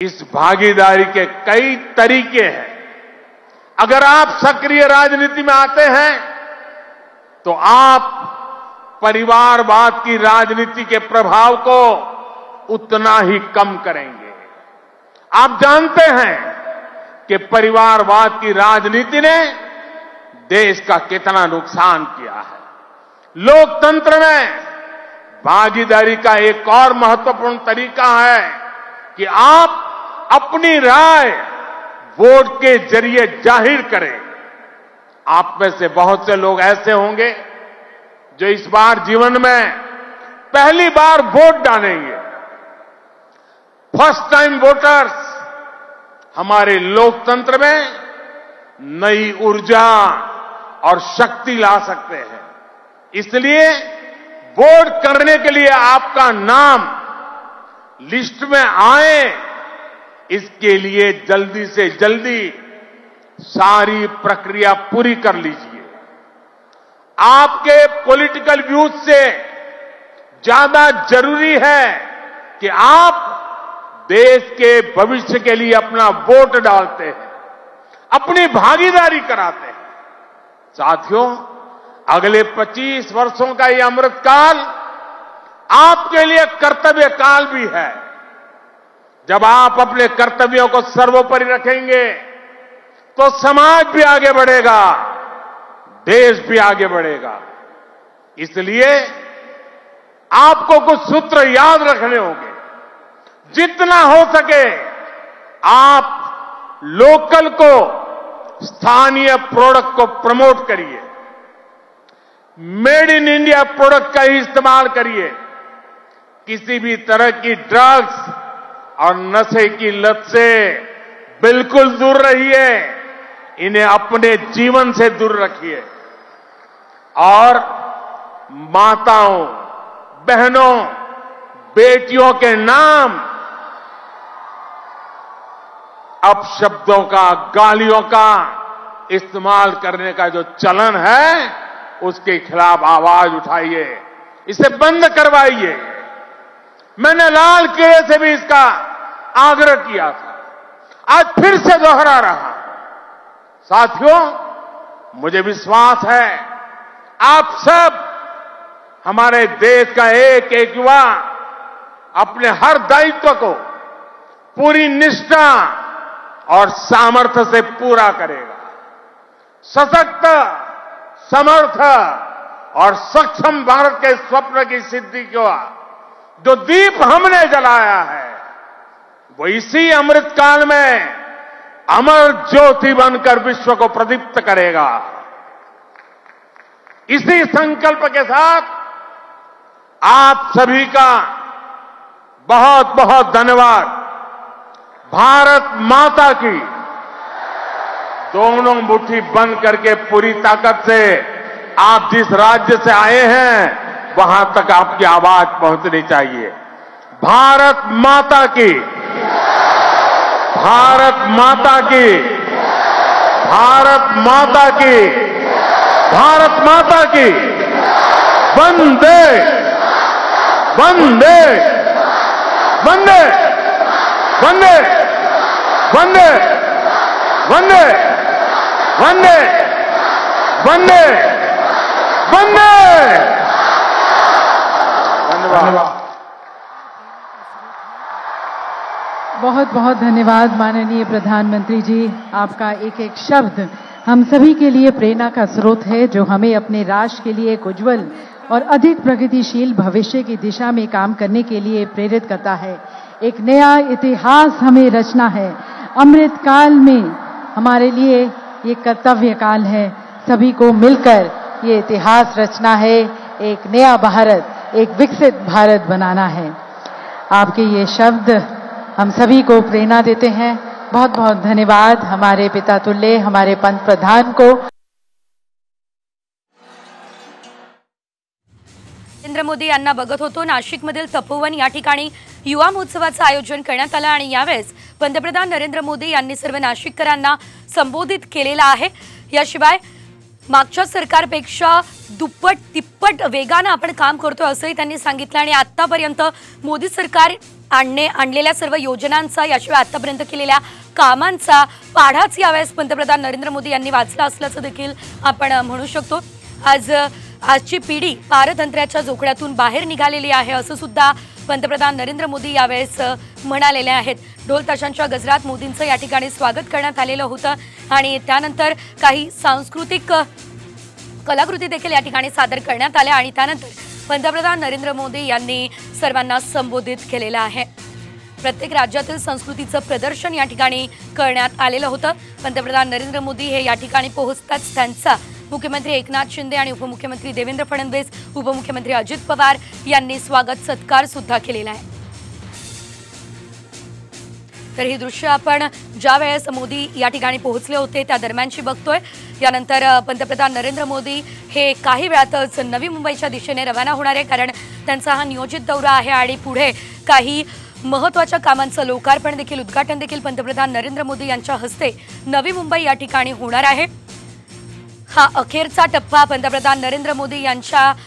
इस भागीदारी के कई तरीके हैं। अगर आप सक्रिय राजनीति में आते हैं तो आप परिवारवाद की राजनीति के प्रभाव को उतना ही कम करेंगे। आप जानते हैं कि परिवारवाद की राजनीति ने देश का कितना नुकसान किया है। लोकतंत्र में भागीदारी का एक और महत्वपूर्ण तरीका है कि आप अपनी राय वोट के ज़रिए ज़ाहिर करें। आप में से बहुत से लोग ऐसे होंगे जो इस बार जीवन में पहली बार वोट डालेंगे। फ़र्स्ट टाइम वोटर्स हमारे लोकतंत्र में नई ऊर्जा और शक्ति ला सकते हैं। इसलिए वोट करने के लिए आपका नाम लिस्ट में आए इसके लिए जल्दी से जल्दी सारी प्रक्रिया पूरी कर लीजिए। आपके पॉलिटिकल व्यूज़ से ज़्यादा ज़रूरी है कि आप देश के भविष्य के लिए अपना वोट डालते हैं, अपनी भागीदारी कराते हैं। साथियों, अगले 25 वर्षों का यह अमृतकाल आपके लिए कर्तव्य काल भी है। जब आप अपने कर्तव्यों को सर्वोपरि रखेंगे तो समाज भी आगे बढ़ेगा, देश भी आगे बढ़ेगा। इसलिए आपको कुछ सूत्र याद रखने होंगे। जितना हो सके आप लोकल को, स्थानीय प्रोडक्ट को प्रमोट करिए। मेड इन इंडिया प्रोडक्ट का ही इस्तेमाल करिए। किसी भी तरह की ड्रग्स और नशे की लत से बिल्कुल दूर रहिए। इन्हें अपने जीवन से दूर रखिए। और माताओं, बहनों, बेटियों के नाम अब शब्दों का, गालियों का इस्तेमाल करने का जो चलन है, उसके खिलाफ आवाज़ उठाइए। इसे बंद करवाइए। मैंने लाल किले से भी इसका आग्रह किया था। आज फिर से दोहरा रहा। साथियों, मुझे विश्वास है, आप सब हमारे देश का एक एक युवा अपने हर दायित्व को पूरी निष्ठा और सामर्थ्य से पूरा करेगा। सशक्त, समर्थ और सक्षम भारत के स्वप्न की सिद्धि को जो दीप हमने जलाया है, वो इसी अमृतकाल में अमर ज्योति बनकर विश्व को प्रदीप्त करेगा। इसी संकल्प के साथ आप सभी का बहुत बहुत धन्यवाद। भारत माता की दोनों मुट्ठी बंद करके पूरी ताकत से आप जिस राज्य से आए हैं वहाँ तक आपकी आवाज़ पहुंचनी चाहिए। भारत माता की। भारत माता की। भारत माता की। भारत माता की। वंदे। वंदे। वंदे। वंदे। वंदे। वंदे। वंदे। वंदे। वंदे। बहुत बहुत धन्यवाद माननीय प्रधानमंत्री जी। आपका एक एक शब्द हम सभी के लिए प्रेरणा का स्रोत है, जो हमें अपने राष्ट्र के लिए एक उज्जवल और अधिक प्रगतिशील भविष्य की दिशा में काम करने के लिए प्रेरित करता है। एक नया इतिहास हमें रचना है। अमृत काल में हमारे लिए ये कर्तव्य काल है। सभी को मिलकर ये इतिहास रचना है। एक नया भारत। एक विकसित भारत बनाना है। आपके ये शब्द हम सभी को प्रेरणा देते हैं। बहुत बहुत धन्यवाद हमारे पिता तुल्य, हमारे पंत प्रधान को। नरेंद्र मोदी यांना बघत होतो, नाशिकमधील तपोवन या ठिकाणी युवा महोत्सवाचं आयोजन करण्यात आलं आणि यावेळेस पंतप्रधान नरेंद्र मोदी यांनी सर्व नाशिककरांना संबोधित केलेलं आहे. याशिवाय मागच्या सरकारपेक्षा दुप्पट तिप्पट वेगानं आपण काम करतोय असंही त्यांनी सांगितलं आणि आतापर्यंत मोदी सरकार आणणे आणलेल्या सर्व योजनांचा याशिवाय आतापर्यंत केलेल्या कामांचा पाढाच यावेळेस पंतप्रधान नरेंद्र मोदी यांनी वाचला असल्याचं देखील आपण म्हणू शकतो. आज आजची पिढी पारतंत्र्याच्या जोखड्यातून बाहेर निघालेली आहे असं सुद्धा पंतप्रधान नरेंद्र मोदी यावेळेस म्हणालेले आहेत. ढोल ताशांच्या गजरात मोदींचं या ठिकाणी स्वागत करण्यात आलेलं होतं आणि त्यानंतर काही सांस्कृतिक कलाकृती देखील या ठिकाणी सादर करण्यात आल्या आणि त्यानंतर पंतप्रधान नरेंद्र मोदी यांनी सर्वांना संबोधित केलेलं आहे. प्रत्येक राज्यातील संस्कृतीचं प्रदर्शन या ठिकाणी करण्यात आलेलं होतं. पंतप्रधान नरेंद्र मोदी हे या ठिकाणी पोहोचताच त्यांचा मुख्यमंत्री एकनाथ शिंदे आणि उपमुख्यमंत्री देवेंद्र फडणवीस उपमुख्यमंत्री अजित पवार यांनी स्वागत सत्कार सुद्धा केलेला आहे. तर ही दृश्य आपण ज्या वेळेस मोदी या ठिकाणी पोहोचले होते त्या दरम्यानची बघतोय. यानंतर पंतप्रधान नरेंद्र मोदी हे काही वेळातच नवी मुंबईच्या दिशेने रवाना होणार आहे कारण त्यांचा हा नियोजित दौरा आहे आणि पुढे काही महत्त्वाच्या कामांचं लोकार्पण देखील उद्घाटन देखील पंतप्रधान नरेंद्र मोदी यांच्या हस्ते नवी मुंबई या ठिकाणी होणार आहे. हा अखेरचा टप्पा पंतप्रधान नरेंद्र मोदी यांच्या